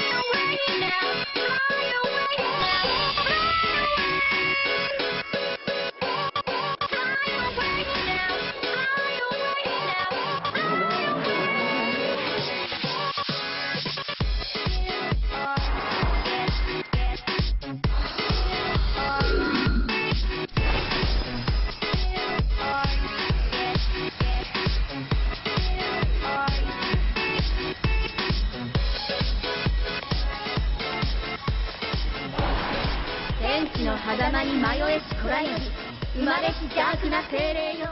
away. 天地の狭間に迷えしこらゆり生まれし邪悪な精霊よ。